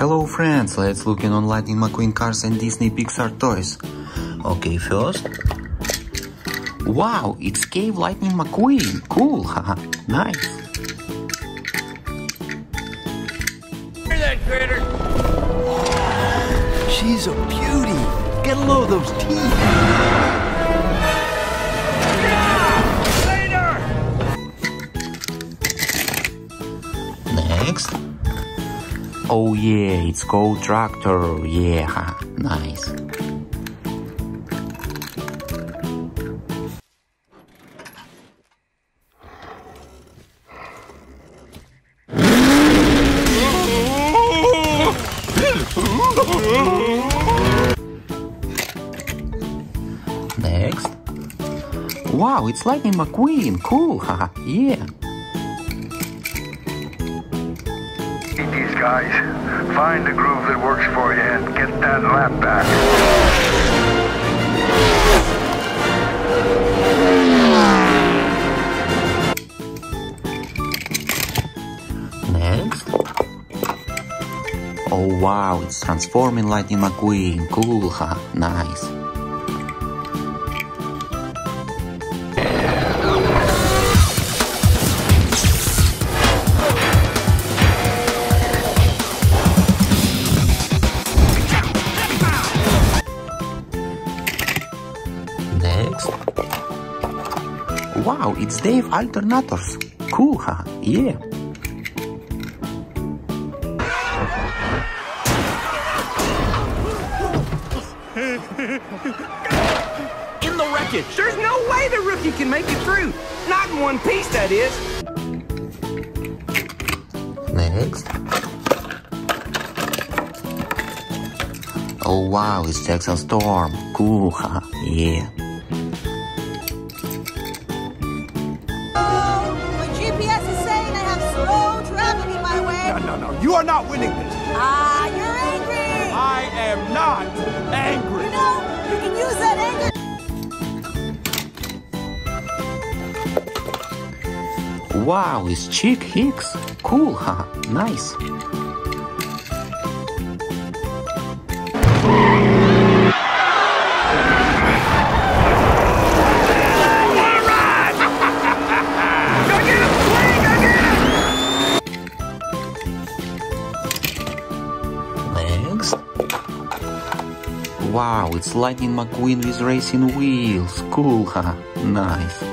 Hello friends, let's look in on Lightning McQueen cars and Disney Pixar toys. Okay, first. Wow, it's Cave Lightning McQueen. Cool, haha, nice. Hear that critter? She's a beauty. Get a load of those teeth. Oh yeah, it's Gold Tractor. Yeah, nice. Next. Wow, it's Lightning McQueen. Cool, haha, yeah. Guys. Find a groove that works for you and get that lap back. Next. Oh wow, it's transforming Lightning McQueen. Cool, ha, nice. It's Dave Alternators. Cool, ha, yeah. In the wreckage. There's no way the rookie can make it through. Not in one piece, that is. Next. Oh wow, it's Jackson Storm. Cool, huh? Yeah. Wow, it's Chick Hicks. Cool, huh? Nice. Wow, it's Lightning McQueen with racing wheels. Cool, huh? Nice.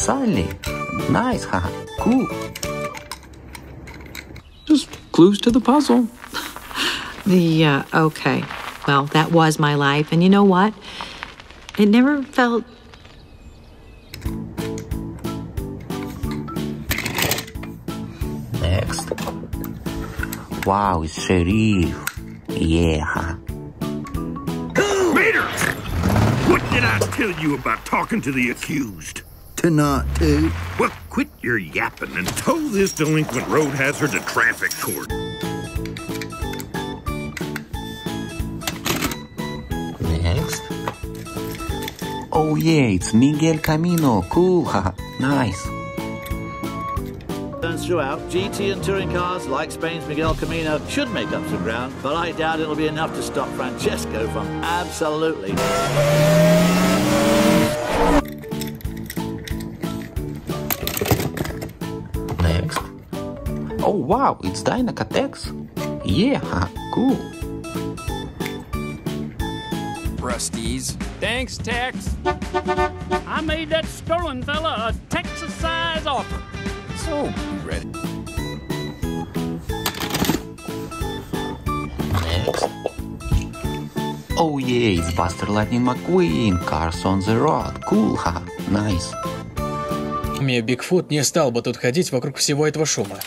Sally. Nice, haha. Cool. Just clues to the puzzle. Yeah, uh, okay. Well, that was my life. And you know what? It never felt. Next. Wow, it's Sheriff. Yeah, huh? Vader! What did I tell you about talking to the accused? To not to. Well, quit your yapping and tow this delinquent road hazard to traffic court. Next. Oh yeah, it's Miguel Camino. Cool, haha. Nice. Turns throughout, GT and touring cars like Spain's Miguel Camino should make up some ground, but I doubt it'll be enough to stop Francesco from absolutely. Oh wow, it's Dynacatex. Yeah. Cool. Rusties. Thanks, Tex. I made that stolen fella a Texas size offer. So, ready? Next. Oh yeah, it's Buster Lightning McQueen. Cars on the road. Cool, haha. Nice. Мия Бигфут не стал бы тут ходить вокруг всего этого шума.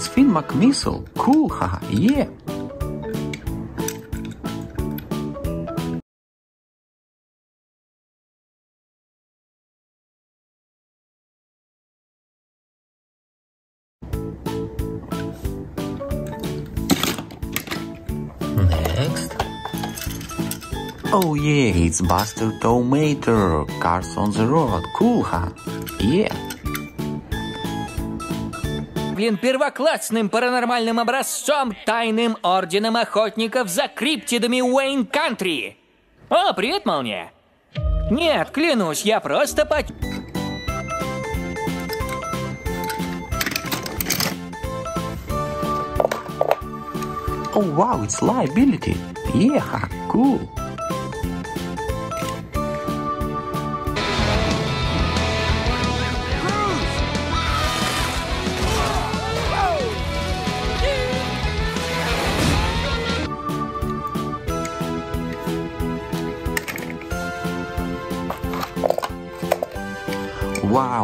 It's Finn McMissile. Cool, haha, yeah. Next. Oh yeah, it's Buster Tow Mater. Cars on the road. Cool, huh? Yeah. Він первоклассным паранормальным образцом тайным орденом охотников за криптидами Уэйн Кантри. О, привет, Молния. Нет, клянусь, я просто по... Oh wow, it's liability. Yeah, cool.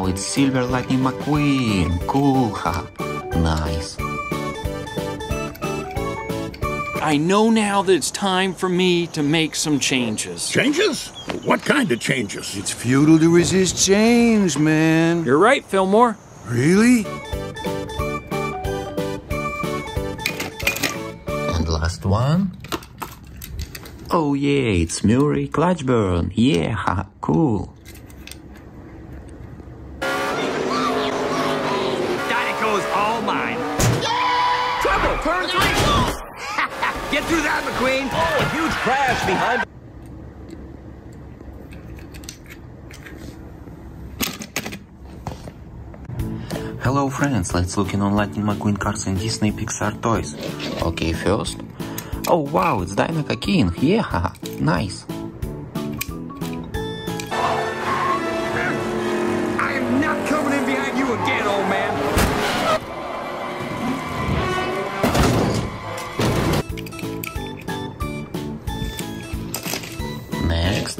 Wow, it's Silver Lightning McQueen. Cool, ha. Nice. I know now that it's time for me to make some changes. Changes? What kind of changes? It's futile to resist change, man. You're right, Fillmore. Really? And last one. Oh yeah, it's Murray Clutchburn. Yeah, ha, cool. Hello friends, let's look in on Lightning McQueen cars and Disney Pixar toys. Okay, first. Oh wow, it's Dinoco King. Yeah, haha, nice. I am not coming in behind you again, old man. Next.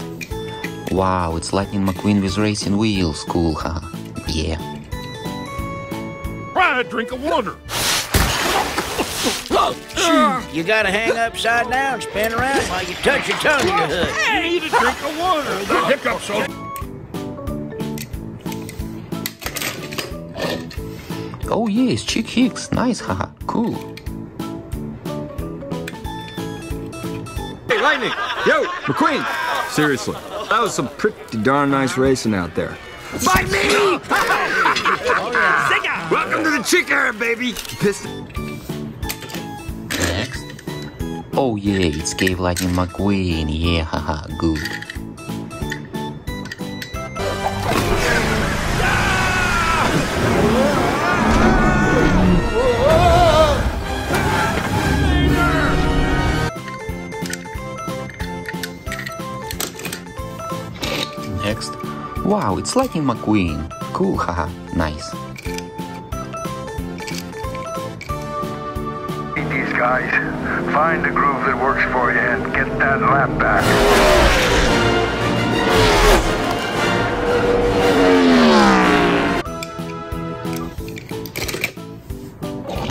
Wow, it's Lightning McQueen with racing wheels. Cool, haha. Yeah. Try a drink of water. You gotta hang upside down, spin around while you touch your tongue to your hood. Hey, need a drink of water. The hiccups will... Oh yeah, it's Chick Hicks. Nice, haha. Cool. Hey, Lightning! Yo, McQueen! Seriously, that was some pretty darn nice racing out there. By me! Welcome to the chick era, baby! Next. Oh yeah, it's Cave Lightning McQueen. Yeah, haha, good. Next. Wow, it's Lightning McQueen. Cool, haha, nice. These guys. Find the groove that works for you and get that lap back.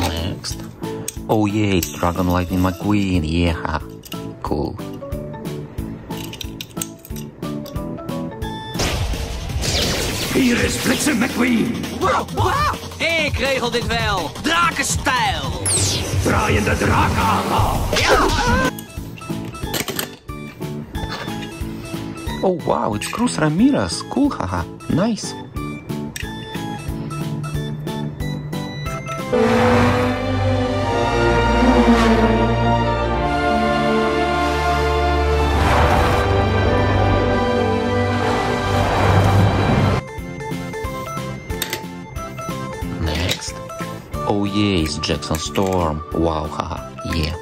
Next. Oh yeah, it's Dragon Lightning McQueen. Yeah, ha. cool. Hier is Bliksem McQueen. Wow, wow. Ik regel dit wel. Drakenstijl. Draaiende draakaanval. Oh wow, it's Cruz Ramirez. Cool, haha. Nice. Yeah, it's Jackson Storm. Wow, haha. Yeah.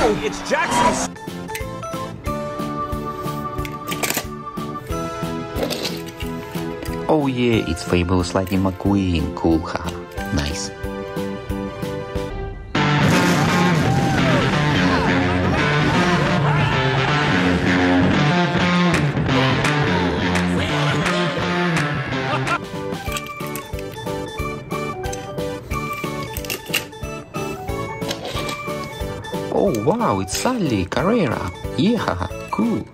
Oh, it's Jackson. Oh yeah, it's Fabulous Lightning McQueen. Cool, haha. Nice. Wow, it's Sally Carrera. Yeah, cool.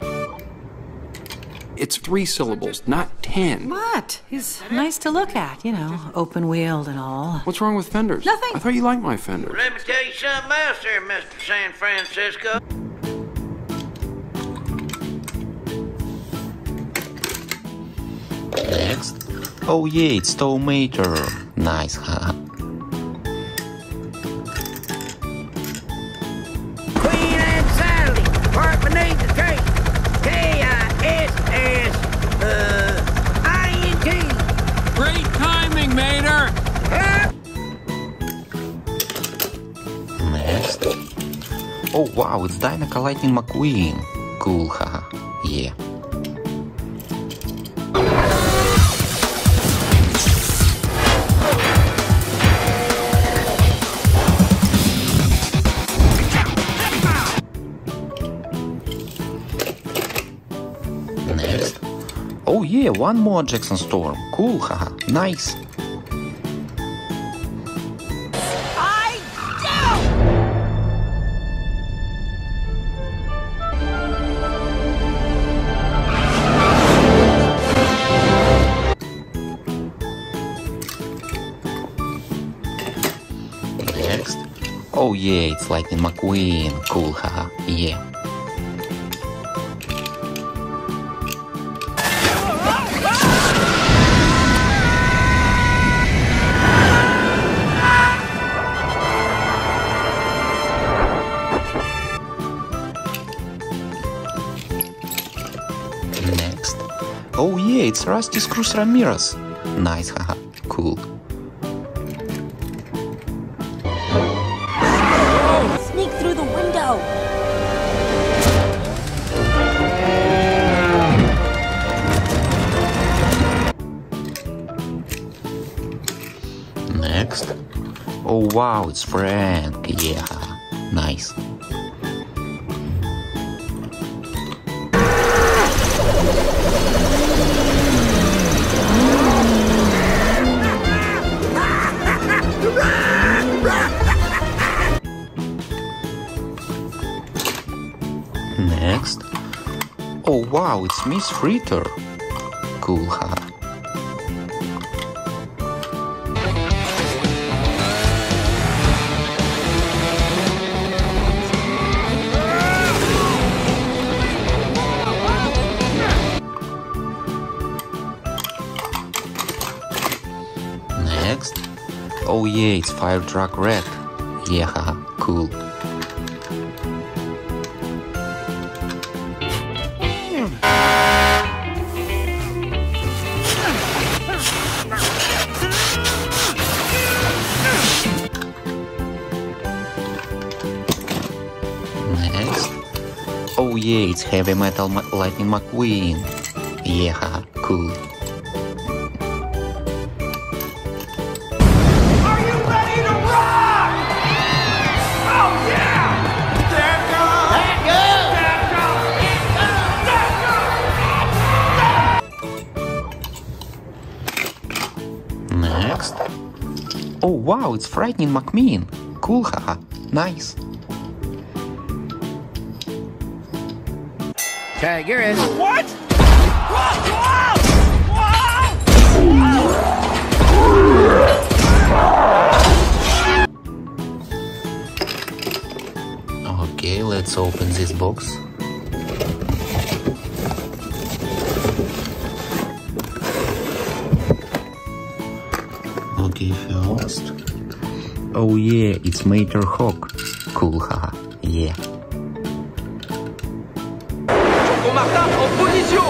It's three syllables, not ten. What? He's nice to look at, you know, open wheeled and all. What's wrong with fenders? Nothing. I thought you liked my fenders. Let me tell you something else there, Mr. San Francisco. Next. Oh yeah, it's Tow Mater. Nice, haha. Wow, it's Dinoco Lightning McQueen. Cool, haha. Yeah. Next. Oh yeah, one more Jackson Storm. Cool, haha. Nice. It's Lightning McQueen. Cool, haha. Yeah. Next. Oh yeah, it's Rusty Cruz Ramirez. Nice, haha. Cool. Wow, it's Frank. Yeah. Nice. Next. Oh wow, it's Miss Fritter. Cool, haha. Oh yeah, it's Fire Truck Red. Yeah, cool. Next. Oh yeah, it's Heavy Metal Ma- Lightning McQueen. Yeah, cool. Next. Oh wow, it's Frightening McMean. Cool, haha. Nice. Okay, you're in. What? Okay, let's open this box. Oh yeah, it's Mater Hawk. Cool, haha. Yeah. Choco Martin en position!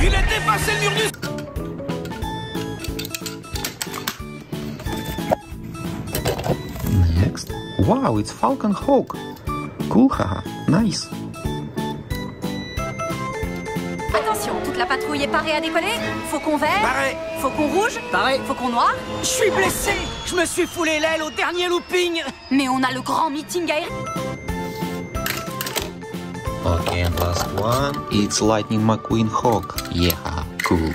Il a dépassé le mur du... Next. Wow, it's Falcon Hawk. Cool, haha. Nice. Patrouille est parée à décoller. Faucon vert. Pareil. Faucon rouge. Pareil. Faucon noir. Je suis blessé. Je me suis foulé l'aile au dernier looping. Mais on a le grand meeting aérien. Okay, and last one. It's Lightning McQueen Hawk. Yeah, cool.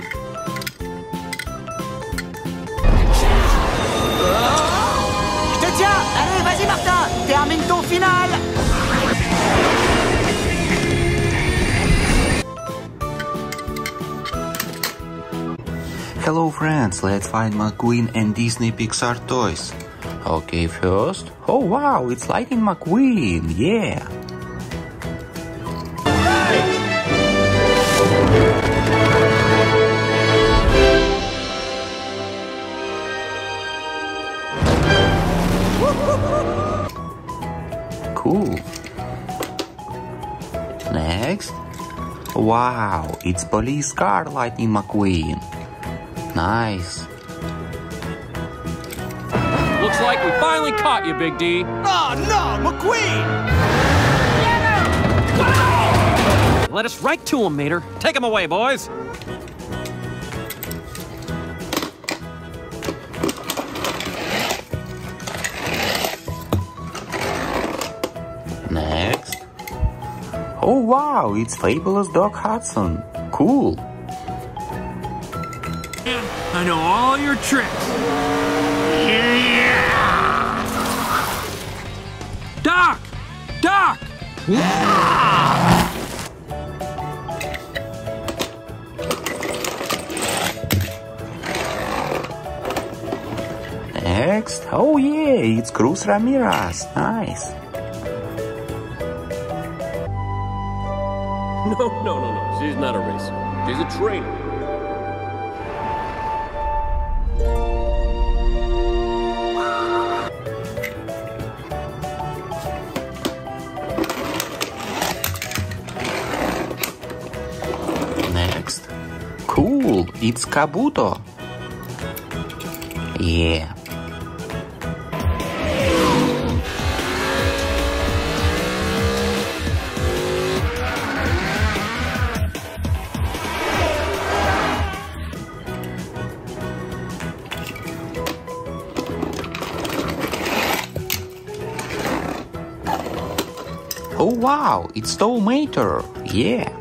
Hello friends, let's find McQueen and Disney Pixar toys. Okay, first. Oh wow, it's Lightning McQueen, yeah. Cool. Next. Wow, it's police car Lightning McQueen. Nice. Looks like we finally caught you, Big D. Oh, no, McQueen! Let us right to him, Mater. Take him away, boys. Next. Oh wow, it's Fabulous Doc Hudson. Cool. I know all your tricks. Doc! Doc! Next. Oh yeah, it's Cruz Ramirez. Nice. No, no, no, no. She's not a racer. She's a trainer. It's Kabuto. Yeah. Oh wow, it's Tow Mater. Yeah.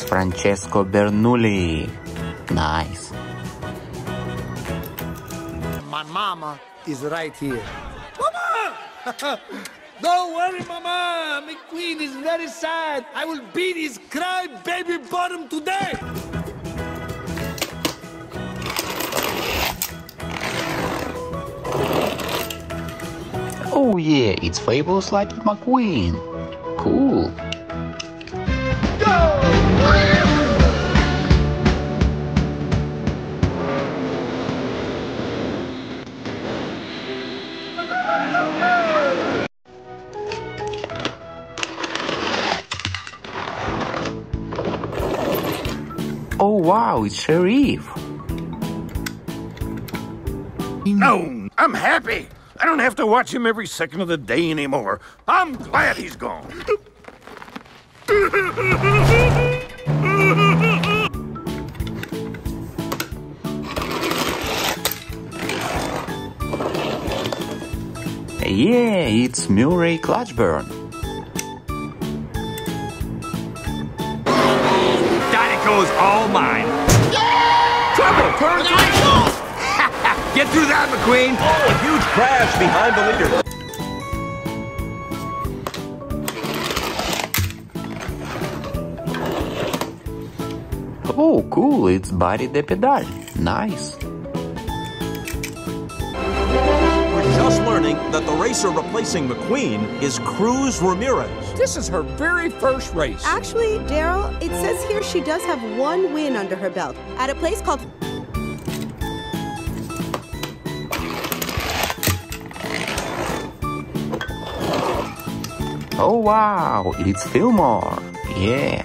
It's Francesco Bernoulli. Nice. My mama is right here. Mama! Don't worry, Mama. McQueen is very sad. I will beat his cry baby bottom today. Oh yeah, it's Fabulous Lightning McQueen. Cool. Oh wow, it's Sheriff. No, I'm happy. I don't have to watch him every second of the day anymore. I'm glad he's gone. Yeah, it's Murray Clutchburn. Dinoco's all mine. Trouble, turn three. Get through that, McQueen. Oh, a huge crash behind the leader. Oh, cool, it's Barry DePedal. Nice. Learning that the racer replacing McQueen is Cruz Ramirez. This is her very first race. Actually, Darrell, it says here she does have one win under her belt at a place called. Oh wow, it's Fillmore. Yeah.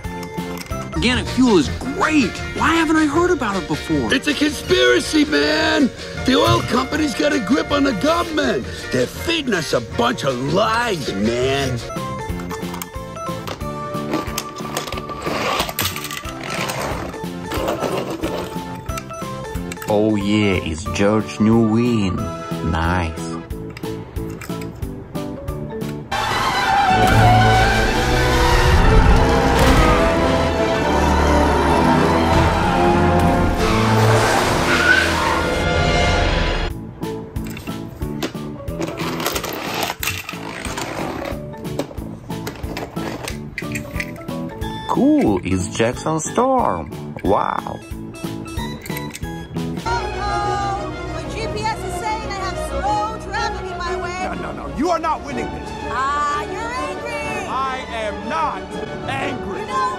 Organic fuel is great. Why haven't I heard about it before? It's a conspiracy, man. The oil company's got a grip on the government. They're feeding us a bunch of lies, man. Oh yeah, it's George New Win. Nice. Jackson Storm. Wow. My GPS is saying I have slow traffic in my way. No, no, no. You are not winning this. Ah, you're angry. I am not angry. You know,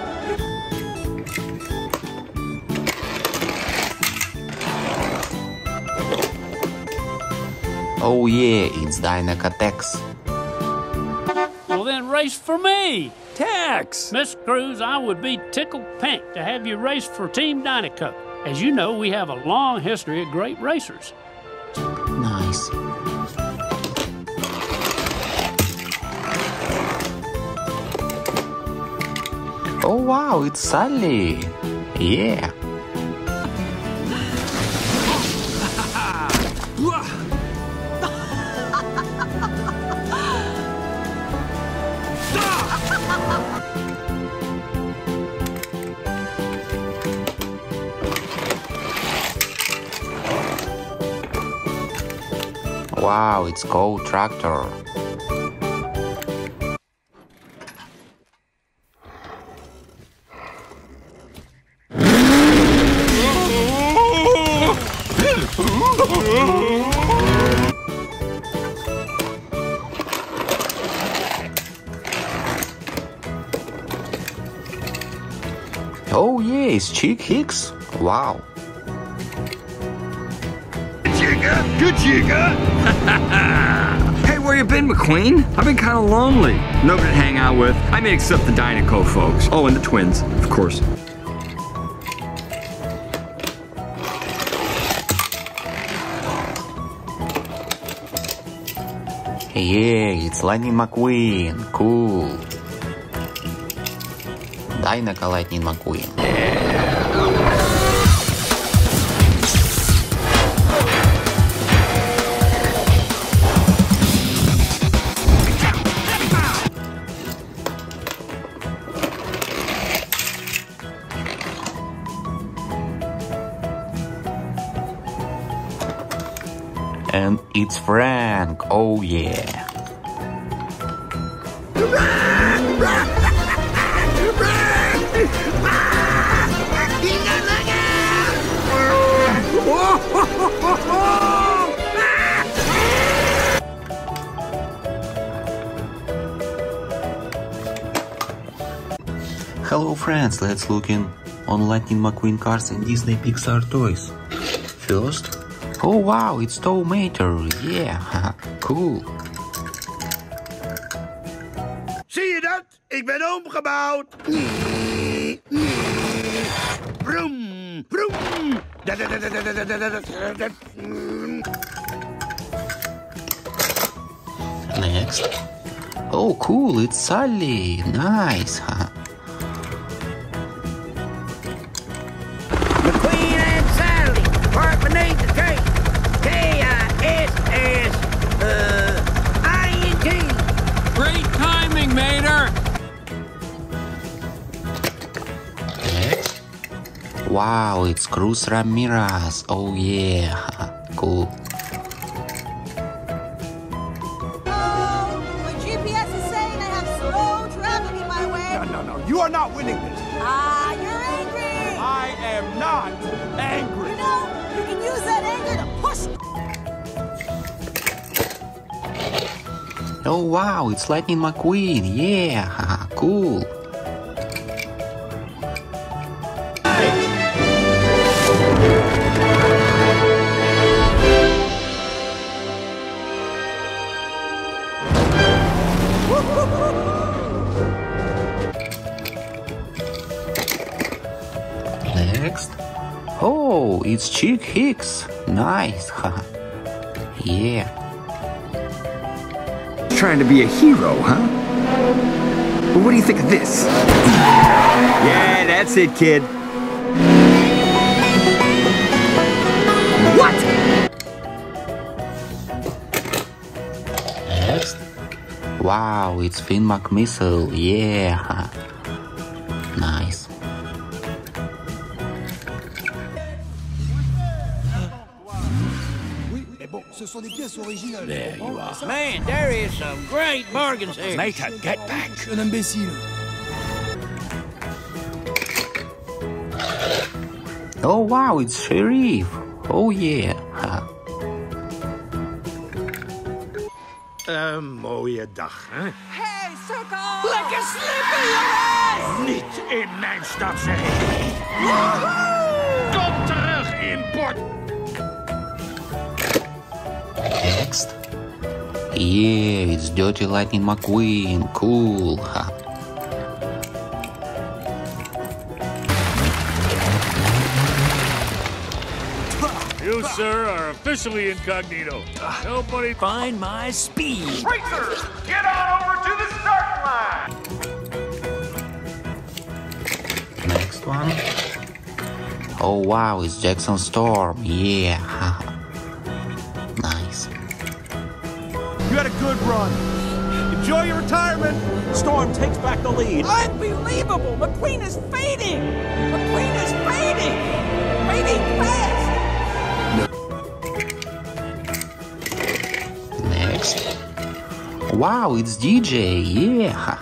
Oh yeah, it's Dinoco Tex. Well, then race for me. Tex! Miss Cruz, I would be tickled pink to have you race for Team Dinoco. As you know, we have a long history of great racers. Nice. Oh wow, it's Sally. Yeah. Wow, it's Go Tractor. Chick Hicks. Wow. Good jigger. Hey, where you been, McQueen? I've been kind of lonely. Nobody to hang out with. I mean, except the Dinoco folks. Oh, and the twins, of course. Yeah, it's Lightning McQueen. Cool. Dinoco Lightning McQueen. It's Frank. Oh yeah. Hello friends, let's look in on Lightning McQueen cars and Disney Pixar toys. First, Oh wow, it's tomato, yeah, cool. Zie je dat? Ik ben omgebouwd. Vroom, vroom. Next. Oh cool, it's Sally, nice. Wow, it's Cruz Ramirez, oh yeah, cool. my GPS is saying I have slow traffic in my way. No, no, no. You are not winning this. Ah, you're angry. I am not angry. You know, you can use that anger to push. Oh wow, it's Lightning McQueen, yeah, haha, cool. Nice, haha. yeah. Trying to be a hero, huh? Well, what do you think of this? Yeah, that's it, kid. What? Next. Wow, it's Finn McMissile, yeah. There you oh, are. Man, there is some great bargains here. Make a get back. Een imbecile. Oh, wow, it's Sharif. Oh, yeah. Een mooie dag, hè? Hey, sukkel! Lekker slippen, jongens! Niet in mijn stad, zeg ik. Kom terug, in port. Yeah, it's Dirty Lightning McQueen. Cool. Ha. You, sir, are officially incognito. Nobody find my speed. Racers, get on over to the start line! Next one. Oh wow, it's Jackson Storm. Yeah. You had a good run. Enjoy your retirement. Storm takes back the lead. Unbelievable! McQueen is fading! McQueen is fading! Fading fast! Next. Wow, it's DJ. Yeah.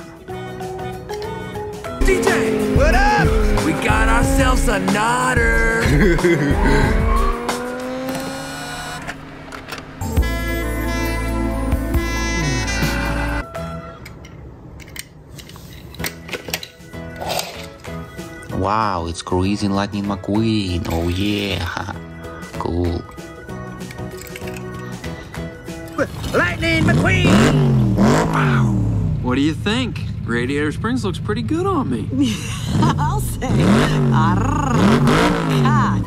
DJ, what up? We got ourselves a nodder. Wow, it's Cruising Lightning McQueen. Oh yeah. Ha. Cool. Lightning McQueen! What do you think? Radiator Springs looks pretty good on me. I'll say. God.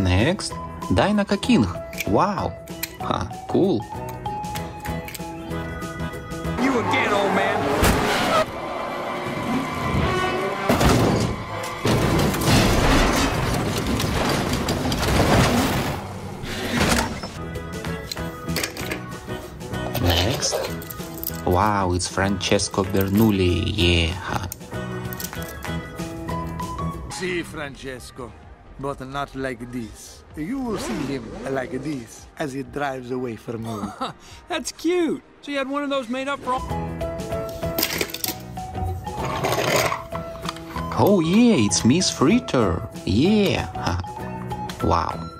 Next. Dinoco King. Wow. Ha. Cool. You again, Next. Wow, it's Francesco Bernoulli. Yeah. Ha. See, Francesco, but not like this. You will see him like this as he drives away from you. That's cute. So you had one of those made up for. Oh yeah, it's Miss Fritter. Yeah. Wow.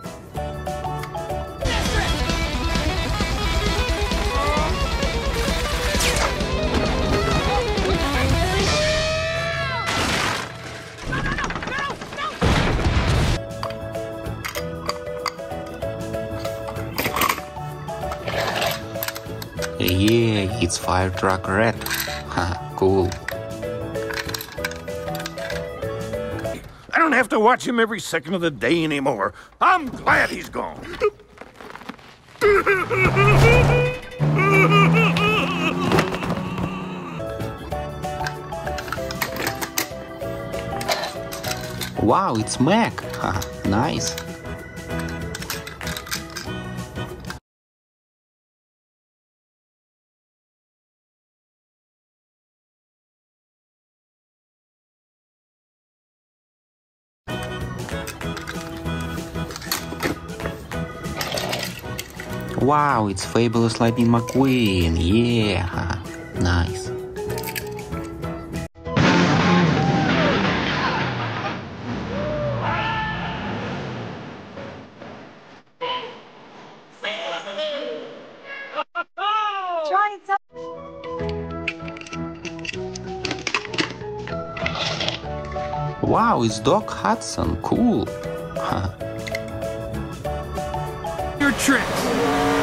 Yeah, it's Fire Truck Red. Ha, cool. I don't have to watch him every second of the day anymore. I'm glad he's gone. Wow, it's Mack. Nice. Wow, it's Fabulous Lightning McQueen. Yeah, nice. Wow, it's Doc Hudson. Cool. Your tricks.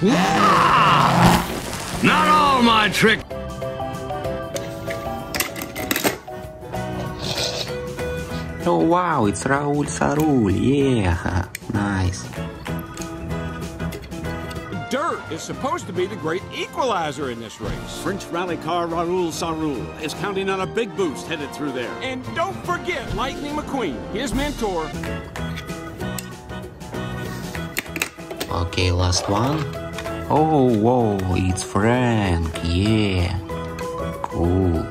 Doc! Not all my trick. Oh wow, it's Raoul ÇaRoule. Yeah, nice. Dirt is supposed to be the great equalizer in this race. French rally car Raoul ÇaRoule is counting on a big boost headed through there. And don't forget Lightning McQueen, his mentor. Okay, last one. Oh, whoa, it's Frank, yeah. Cool.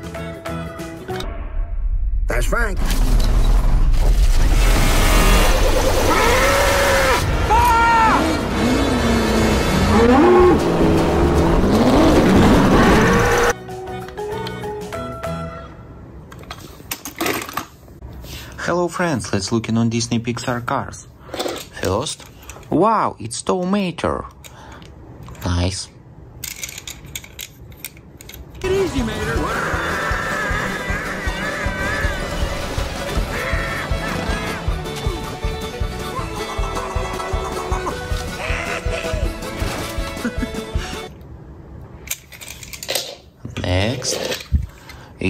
That's Frank. Hello friends, let's look in on Disney Pixar Cars. First, wow, it's Tow Mater.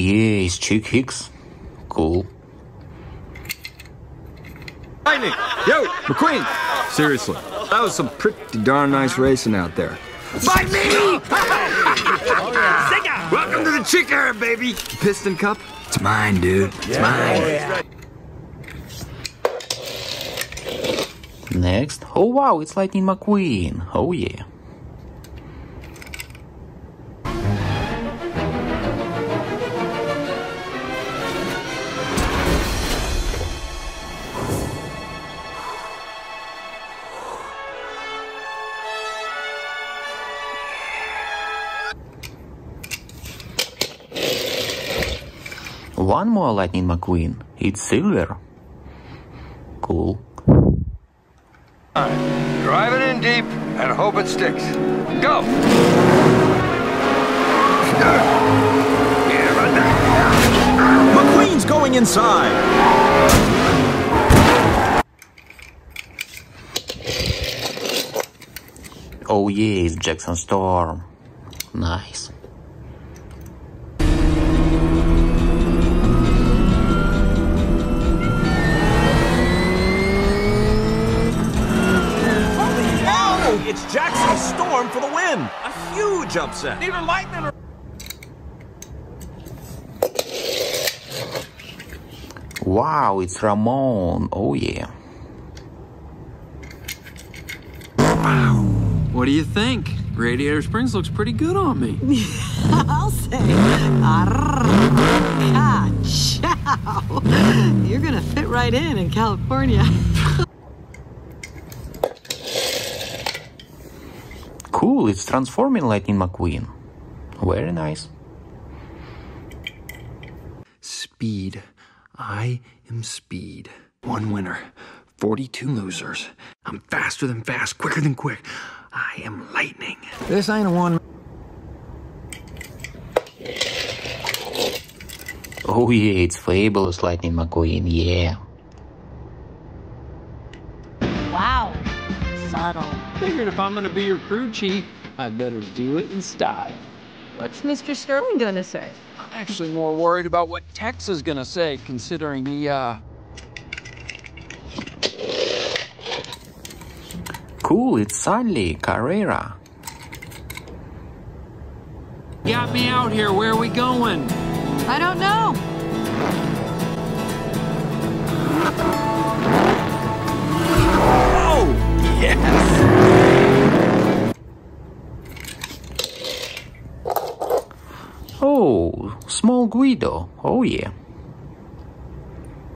Yes, Chick Hicks. Cool. Lightning! Yo, McQueen! Seriously, that was some pretty darn nice racing out there. By me! Oh, Welcome to the chick era, baby! Piston Cup? It's mine, dude. It's mine. Next. Oh wow, it's Lightning McQueen. Oh yeah. One more Lightning McQueen. It's silver. Cool. Drive it in deep and hope it sticks. Go! McQueen's going inside. Oh yeah, it's Jackson Storm. Nice. A huge upset. Neither lightning or Wow, it's Ramon. Oh yeah. What do you think? Radiator Springs looks pretty good on me. I'll say, ah, ciao. You're gonna fit right in in California. Cool, it's transforming Lightning McQueen. Very nice. Speed. I am speed. One winner, 42 losers. I'm faster than fast, quicker than quick. I am lightning. This ain't a one. Oh yeah, it's fabulous Lightning McQueen, yeah. Wow. Subtle. Figured if I'm gonna be your crew chief, I'd better do it in style. What's Mr. Sterling gonna say? I'm actually more worried about what Tex is gonna say, considering he, uh, Cool, it's Sally Carrera. got me out here. Where are we going? I don't know. Oh, yes. Oh, small Guido. Oh yeah.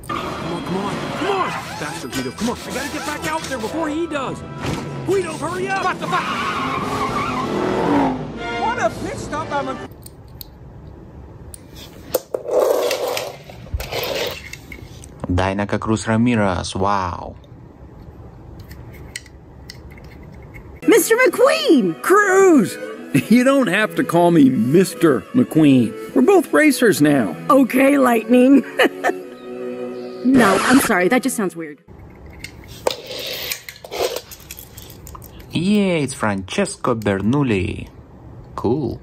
Come on, come on, come on! Faster, Guido, come on. I gotta get back out there before he does. Guido, hurry up! What the fuck? What a pit stop I'm a... Dinoco Cruz Ramirez. Wow. Mr. McQueen! Cruz! You don't have to call me Mr. McQueen. We're both racers now. Okay, Lightning. no, I'm sorry. That just sounds weird. Yeah, it's Francesco Bernoulli. Cool.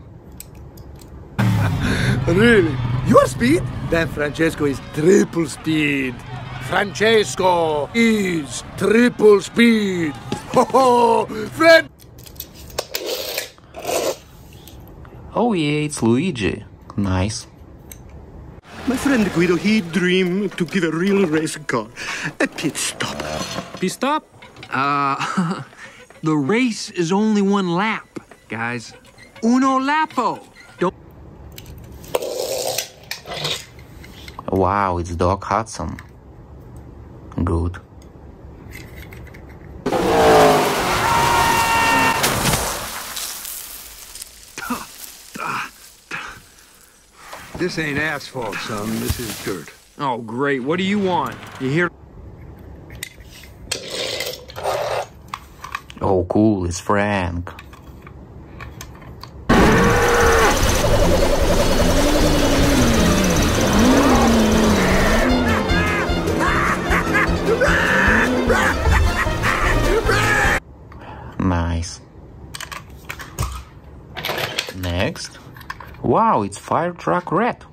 Really? Your speed? Then Francesco is triple speed. Francesco is triple speed. Ho ho! Fred! Oh yeah, it's Luigi. Nice. My friend Guido, he dreamed to give a real race car a pit stop. Pit stop? Uh, the race is only one lap, guys. Uno lapo. Don't. Wow, it's Doc Hudson. Good. This ain't asphalt, son. This is dirt. Oh, great. What do you want? You hear? Oh, cool, it's Frank. Wow, it's Fire Truck Red.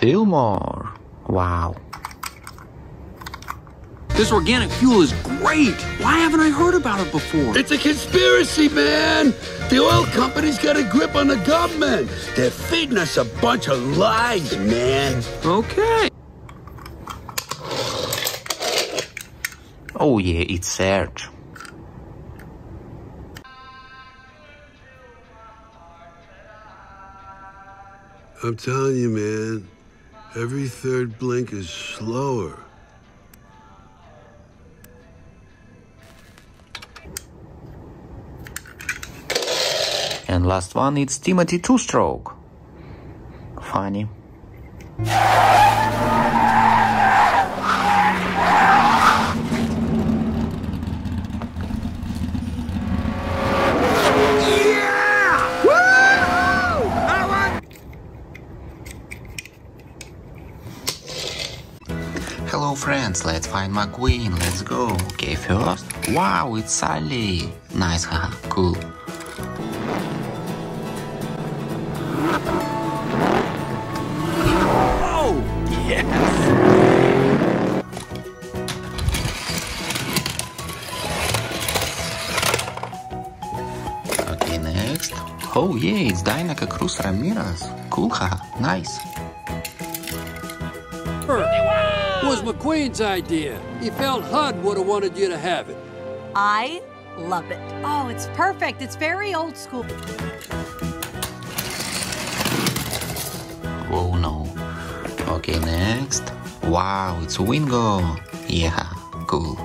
Fillmore. Wow. This organic fuel is great. Why haven't I heard about it before? It's a conspiracy, man! The oil companies got a grip on the government. They're feeding us a bunch of lies, man. Okay. Oh yeah, it's Serge. I'm telling you, man, every third blink is slower. And last one, it's Timothy Two Stroke. Funny. Friends, my queen, let's go. Okay, first. Wow, it's Sally. Nice, haha, cool. Oh, yes! Okay, next. Oh yeah, it's Dinoco Cruz Ramirez. Cool, haha, nice. Was McQueen's idea. He felt Hud would have wanted you to have it. I love it. Oh, it's perfect. It's very old school. Oh no. Okay, next. Wow, it's a Wingo. Yeah, cool.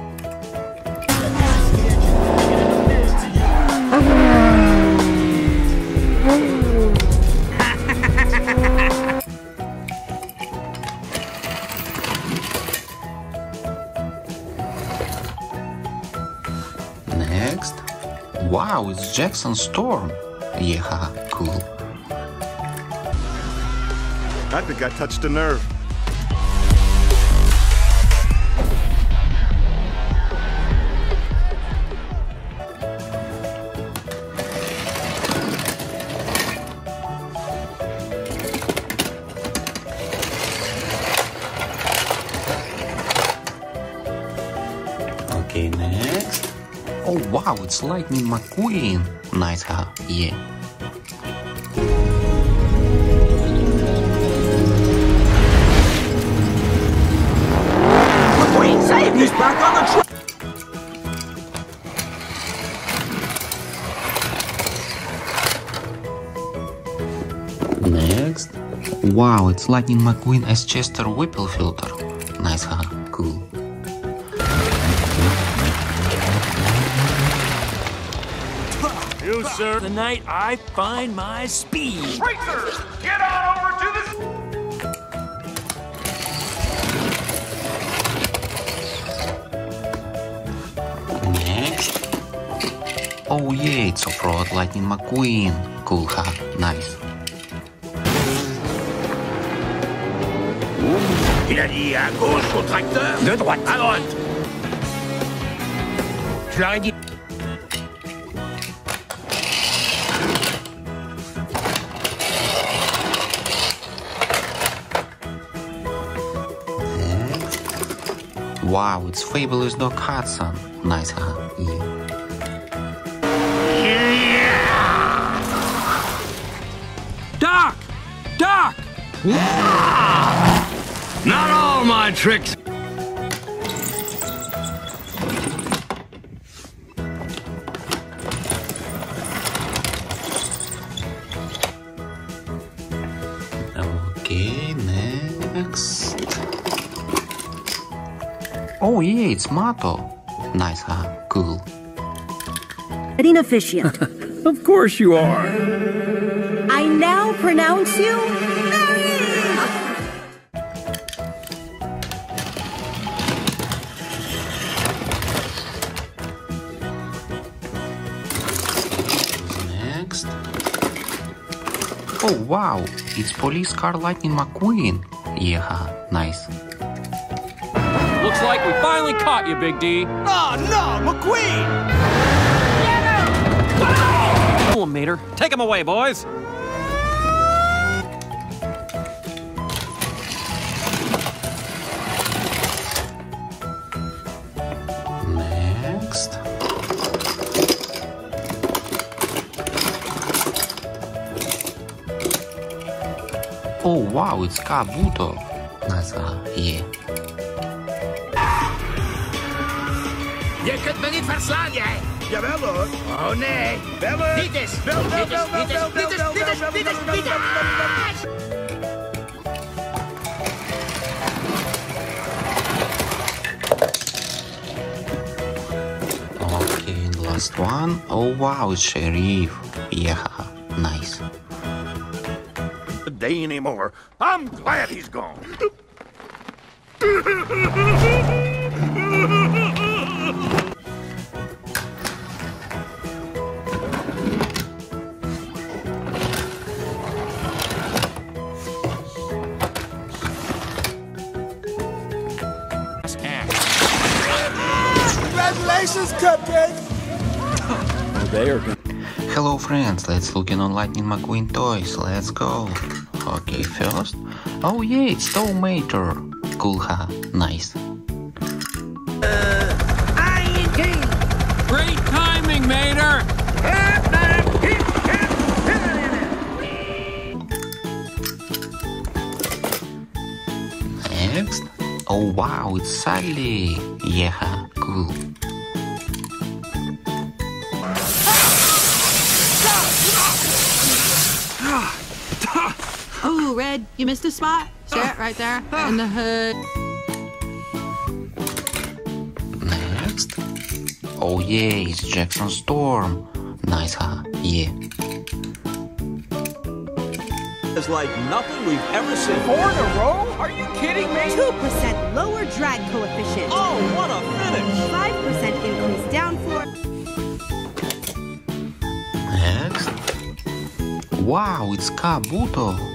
Jackson Storm. Yeah, cool. I think I touched a nerve. Okay, next. Oh wow, it's Lightning McQueen. Nice, huh? Yeah. McQueen, save He's back on the track! Next. Wow, it's Lightning McQueen as Chester Whipplefilter. Nice, huh? Cool. Sir. The night I find my speed. Racers, get on over to the... Next. Oh yeah, it's off-road Lightning McQueen. Cool, huh? Nice. Il a dit à gauche au tracteur, de droite à droite. Je leur ai dit... Wow, its fable is no Hudson. Nice, huh? Yeah. Doc! Doc! Not all my tricks Yeah. Nice, huh? Cool. Inefficient. Of course you are. I now pronounce you Next. Oh wow, it's police car Lightning McQueen. Yeah, nice. Looks like we finally caught you, Big D. Oh, no, McQueen! Pull him, Mater. Take him away, boys. Next. Oh wow, it's Kabuto. Nice, huh? Yeah. Je kunt me niet verslaan, jij. Jawel hoor. Oh nee. Bellen. Niet eens. Bel, bel, Niet bel, eens, bel, niet bel, bel, bel, bel, bel, bel, Okay, and last one. Oh wow, it's Sheriff. Yeah, nice. The day anymore. I'm glad he's gone. friends, let's looking on Lightning McQueen toys. Let's go. Okay, first. Oh yeah, it's Tow Mater. Cool, huh? Nice. Great timing, Mater! Next. Oh wow, it's Sally. Yeah, cool. Oh, Red, you missed a spot. Share it right there ah. in the hood. Next. Oh yeah, it's Jackson Storm. Nice, huh? Yeah. It's like nothing we've ever seen. Four in a row? Are you kidding me? 2% lower drag coefficient. Oh, what a finish! 5% increased downforce. Next. Wow, it's Kabuto.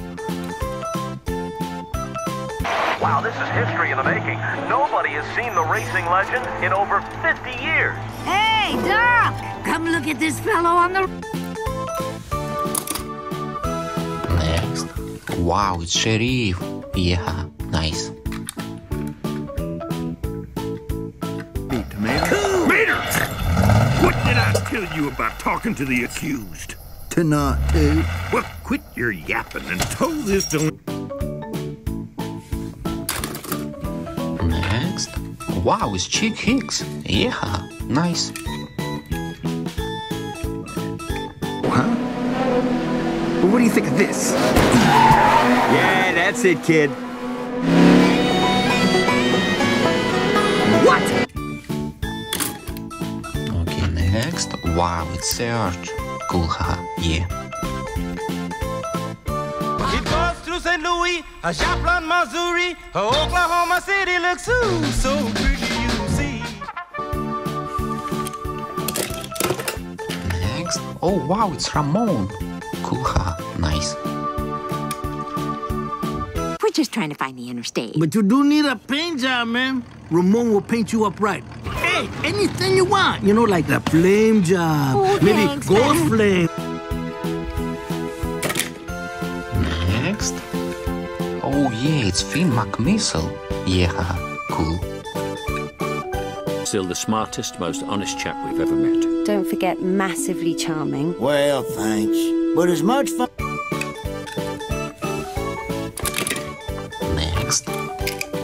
has seen the racing legend in over 50 years. Hey, Doc! Come look at this fellow on the. Next. Wow, it's Sheriff. Yeah, nice. Mater! What did I tell you about talking to the accused? To not do. Eh? Well, quit your yapping and tow this to... Wow, it's Chick Hicks. Yeah, nice. Huh? Well, what do you think of this? Yeah, that's it, kid. What? Okay, next. Wow, it's Serge. Cool, haha. Yeah. It goes through St. Louis, a Joplin, Missouri, Oklahoma City looks so, so Oh, wow, it's Ramon. Cool, haha. Nice. We're just trying to find the interstate. But you do need a paint job, man. Ramon will paint you up right. Hey, Hey, anything you want. You know, like the flame job. Oh, Maybe thanks, gold man. flame. Next. Oh yeah, it's Finn McMissile. Yeah, cool. Still the smartest, most honest chap we've ever met. Don't forget massively charming. Well, thanks. But as much fun. Next.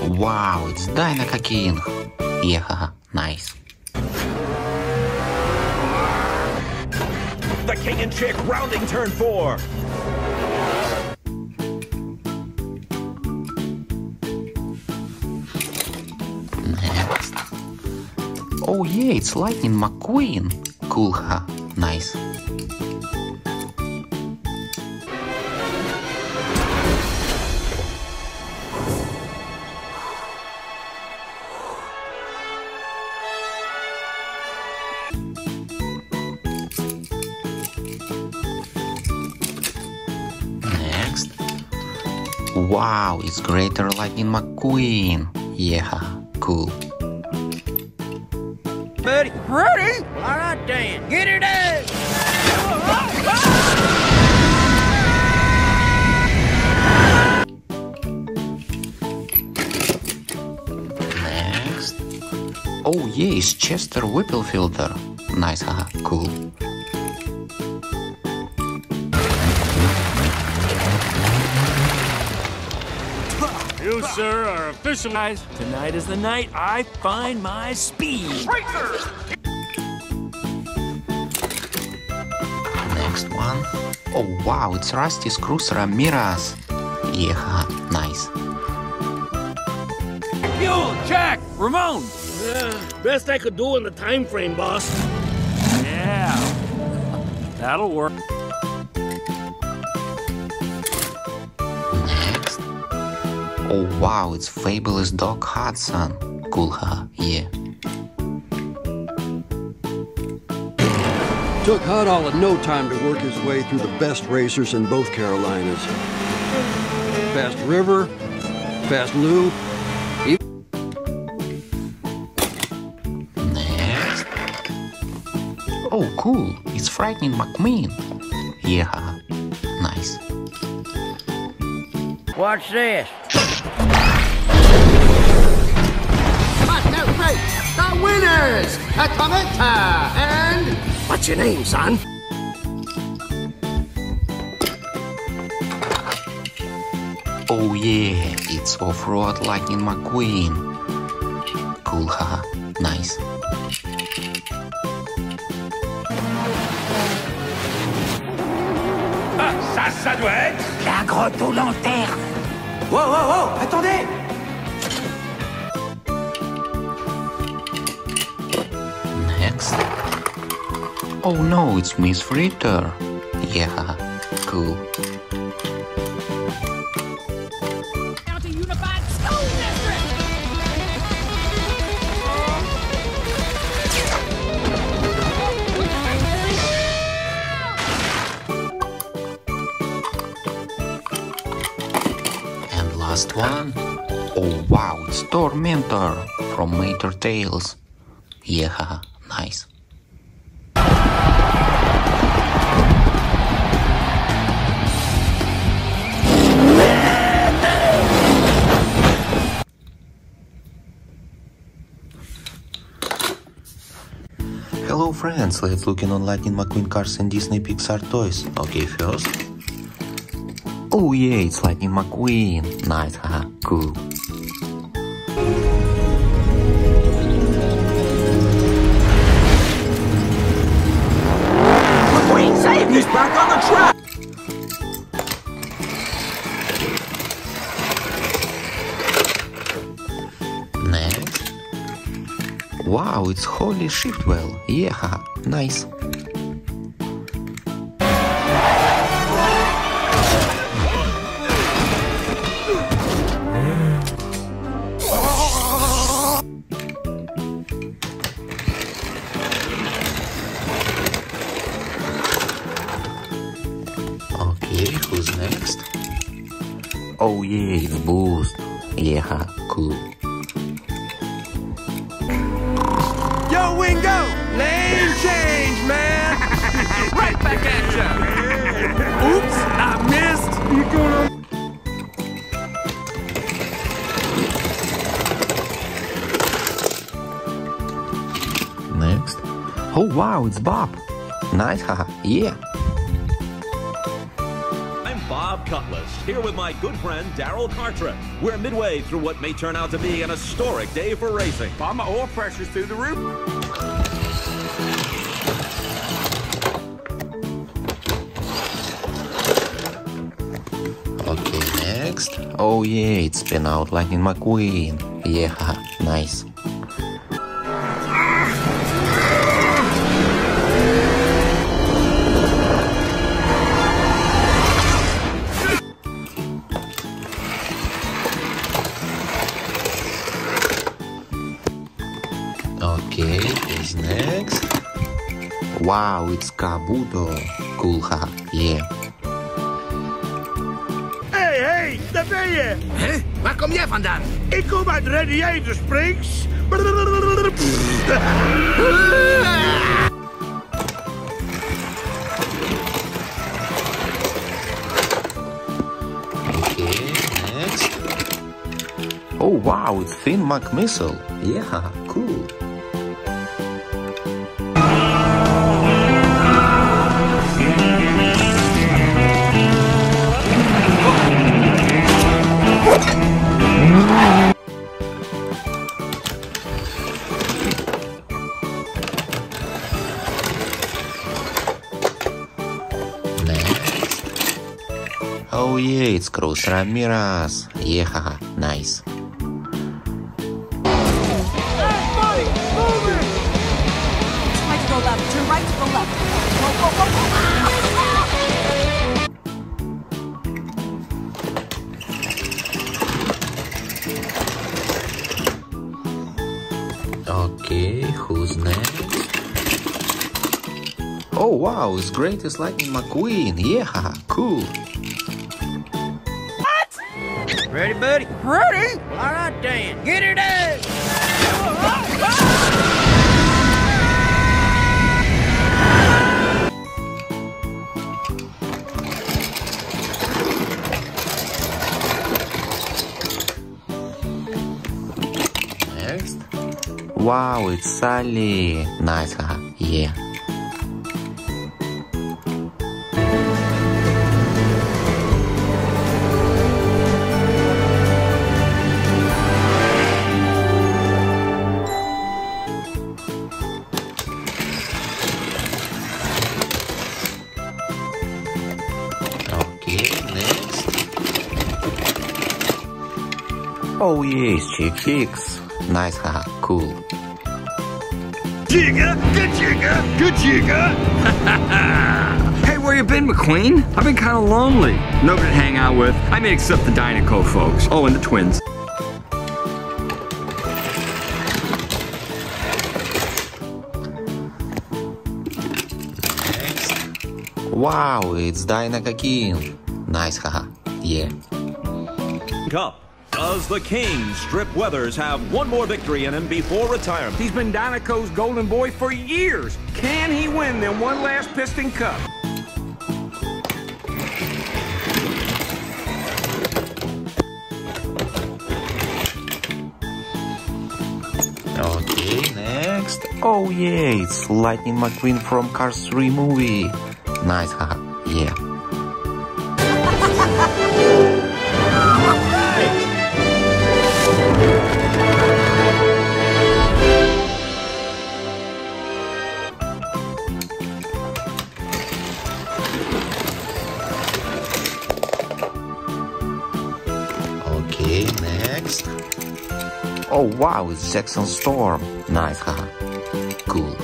Wow, it's Dyna King. Yeah, nice. The king and chick rounding turn four. Oh yeah, it's Lightning McQueen. Cool, huh? Nice. Next. Wow, it's Greater Lightning McQueen. Yeah, cool. Buddy. Ready? All right, Dan. Get it up. Next. Oh yeah, it's Chester Whipplefilter. Nice, haha, cool. You, sir, are officialized. Tonight is the night I find my speed. Next one. Oh wow, it's Rusty Screws Ramirez. Yeah, nice. Fuel, Jack, Ramon. best I could do in the time frame, boss. Yeah, that'll work. Oh wow, it's Fabulous Doc Hudson. Cool, huh? Yeah. Took Hudall in no time to work his way through the best racers in both Carolinas. Fast River, Fast Lou, Next. Oh cool, it's Frightening McMean. Yeah, nice. Watch this. Race, winners, a Cometa, and what's your name, son? Oh yeah, it's Off-Road Lightning McQueen. Cool, haha, nice. Ah, ça, ça doit être... La grotte aux lanternes. Wow, wow, wow, attendez Oh no, it's Miss Fritter. Yeah, cool. And last one. Oh wow, it's Tormentor from Mater Tales. Yeah, nice. Friends, let's look in on Lightning McQueen cars and Disney Pixar toys. Okay, first. Oh yeah, it's Lightning McQueen. Nice, haha, cool. McQueen, save He's back on the track! Wow, it's Holley Shiftwell. Yeah, haha, nice. Wow, it's Bob. Nice, haha. Yeah. I'm Bob Cutlass, here with my good friend Darrell Cartrip. We're midway through what may turn out to be an historic day for racing. Bob, my oil pressure's through the roof. Okay, next. Oh yeah, it's been out Lightning McQueen. Yeah. Nice. Wow, it's Kabuto. Cool, haha. Yeah. Hey, hey, daar ben je! Hè? Waar kom jij vandaan? Ik kom uit Radiator Springs. Okay, next. Oh wow, it's Finn McMissile. Yeah, haha. cool. Cruz Ramirez. Yeah, nice. Okay, who's next? Oh wow, it's great, Greatest Lightning McQueen. Yeah, cool. Ready, buddy? Ready? All right, then. Get it out! Next. Wow, it's Sally. Nice, haha. Yeah. Oh yes, Chick Hicks. Nice, haha, cool. Jigga, good jigga, good jigga. Hey, where you been, McQueen? I've been kind of lonely. Nobody to hang out with. I mean, except the Dinoco folks. Oh, and the twins. Wow, it's Dinah King. Nice, haha. Yeah. Cup. Does the King, Strip Weathers, have one more victory in him before retirement? He's been Dinoco's golden boy for years. Can he win them one last Piston Cup? Okay, next. Oh yeah, it's Lightning McQueen from Cars 3 movie. Nice, haha. Oh wow, it's Jackson Storm. Nice, haha. Cool.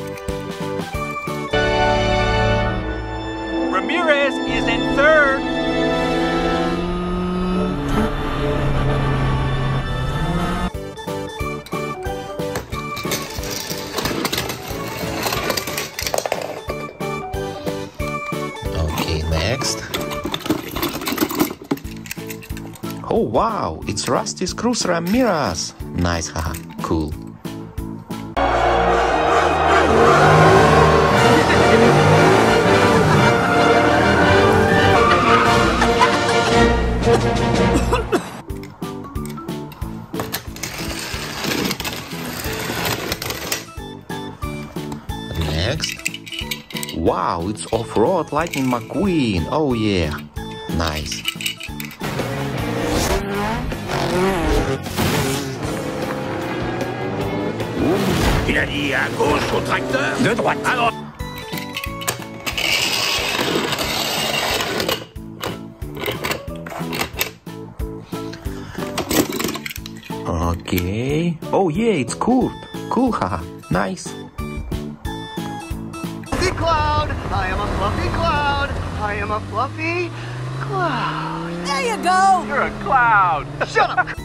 Ramirez is in third. Okay, next. Oh wow, it's Rust-eze Cruz Ramirez. Nice, haha. Cool. Next. Wow, it's off-road Lightning McQueen. Oh yeah. Nice. Il a gauche au tracteur, de droite à droite. Okay. Oh yeah, it's cool. Cool, haha. Nice. Fluffy cloud. I am a fluffy cloud. I am a fluffy cloud. There you go. You're a cloud. Shut up.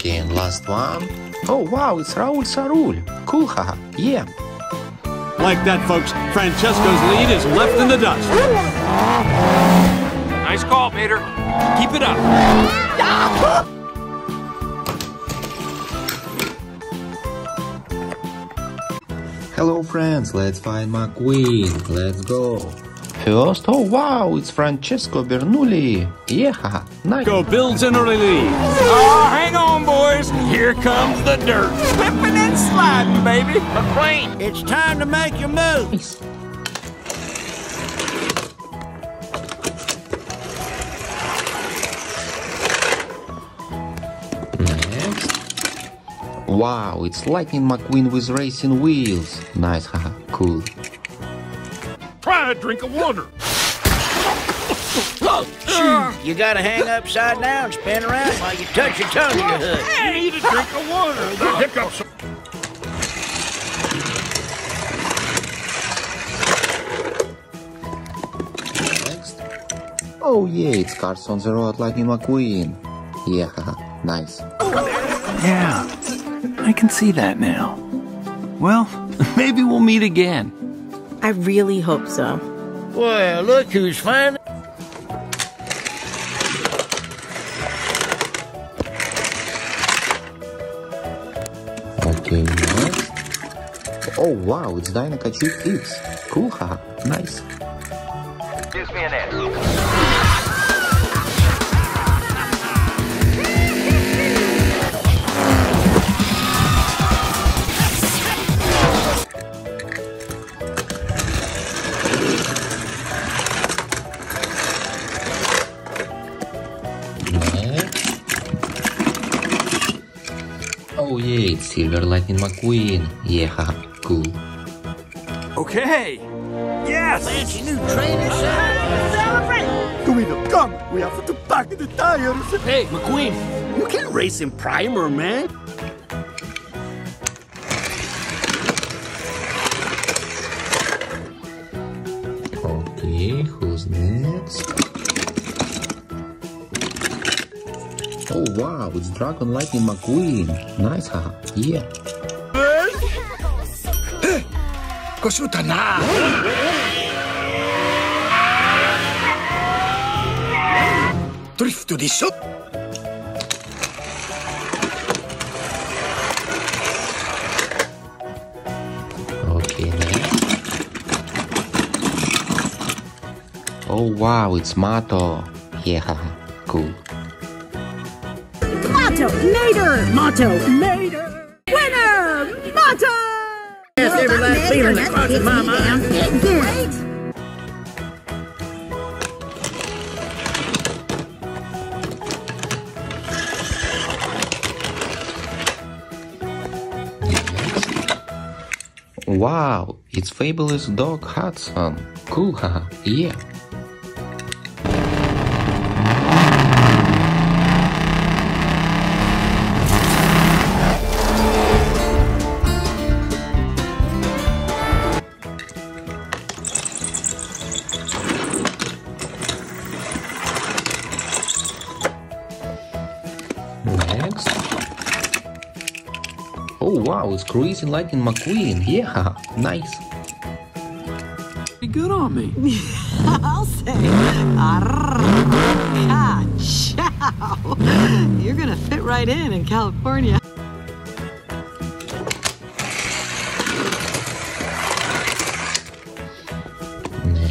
Okay, and last one. Oh wow, it's Raoul ÇaRoule. Cool, haha. Yeah. Like that, folks, Francesco's lead is left in the dust. Nice call, Peter. Keep it up. Hello friends, let's find my queen. Let's go. First, oh wow, it's Francesco Bernoulli. Yeah, haha. nice. Go Bills in early lead. Oh, hang on, boys. Here comes the dirt. Slipping and sliding, baby. McQueen, it's time to make your move. Next. Wow, it's Lightning McQueen with racing wheels. Nice, haha, cool. Try a drink of water. You gotta hang upside down, spin around while you touch your tongue to your hood. You need a drink of water. The hiccups. Oh yeah, it's Cars on the Road Lightning McQueen. Yeah, nice. Yeah, I can see that now. Well, maybe we'll meet again. I really hope so. Well, look who's finally. Okay, next. Oh wow, it's Dinoco Chief X. Cool, haha, nice. Gives me an edge. Silver Lightning McQueen. Yeah, cool. Okay. Yes. Fancy new trainer set. Celebrate. Guido, come! We have to pack the tires! Hey, McQueen. You can't race in primer, man! Okay, who's next? Oh wow, it's Dragon Lightning McQueen. Nice, haha. Yeah. Kosuta na! Drift di shot! Okay, next. Oh wow, it's Mato. Yeah. Cool. Motto Mater! Motto Mater! Winner! Motto! Yes, every last feeling that crosses my mind. Great! Wow, it's Fabulous Doc Hudson. Cool, haha. Yeah. Wow, it's Cruising Lightning McQueen. Yeah, nice. Be good on me. I'll say, ah, chow. You're gonna fit right in in California.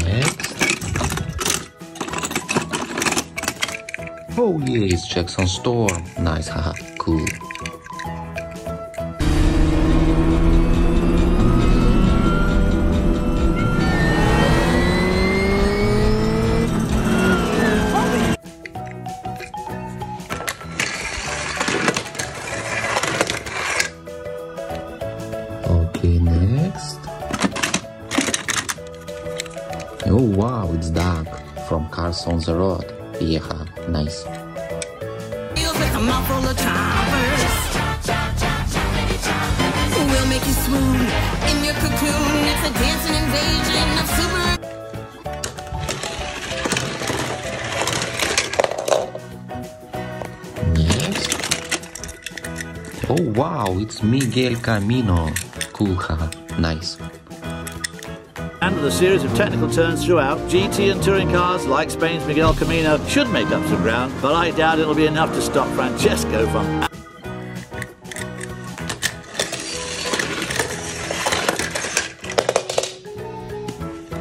Next. Oh yeah, it's Jackson Storm. Nice, haha, cool. On the Road. Yeah, nice. with a mouthful of choppers. We'll make you swoon in your cocoon. It's a dancing invasion of super. Next. Oh wow, it's Miguel Camino. Haha, nice. With a series of technical turns throughout, GT and touring cars like Spain's Miguel Camino should make up some ground, but I doubt it'll be enough to stop Francesco from.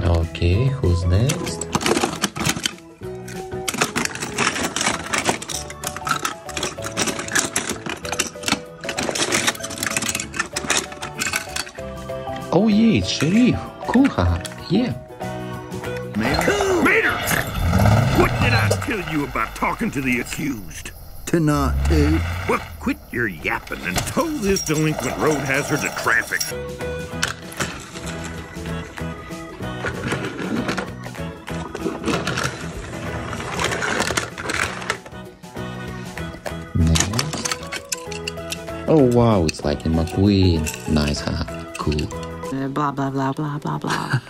Okay, who's next? Oh yeah, it's Sheriff. Cool, haha, yeah. Mater! Mater! What did I tell you about talking to the accused? To not to. Well, quit your yapping and tow this delinquent road hazard to traffic. Oh wow, it's Lightning McQueen. Nice, haha, cool. Uh, blah, blah, blah, blah, blah, blah. McQueen